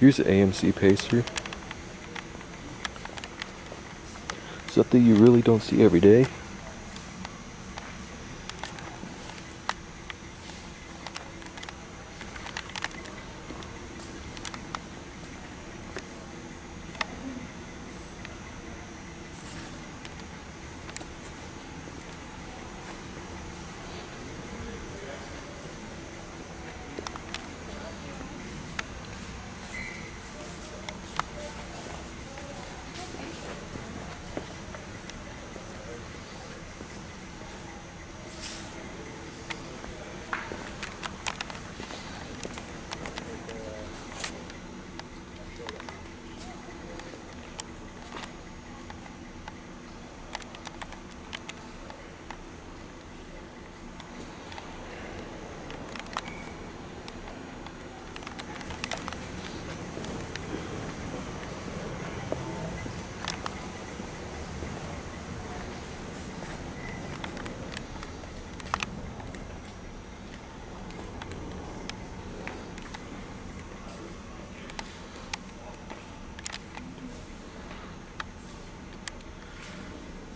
Here's an AMC Pacer. Something you really don't see every day.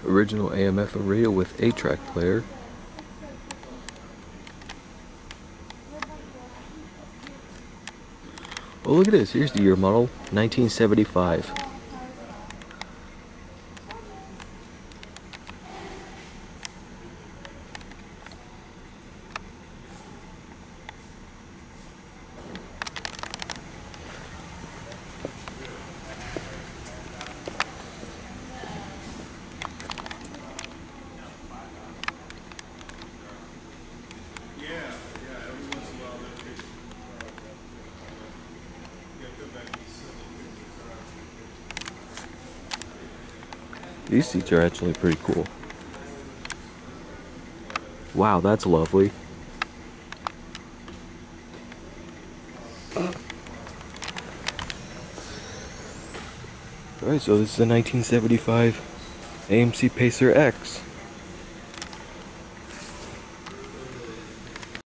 Original AMF radio with 8-track player. Oh look at this, here's the year model, 1975. These seats are actually pretty cool. Wow, that's lovely. Alright, so this is a 1975 AMC Pacer X.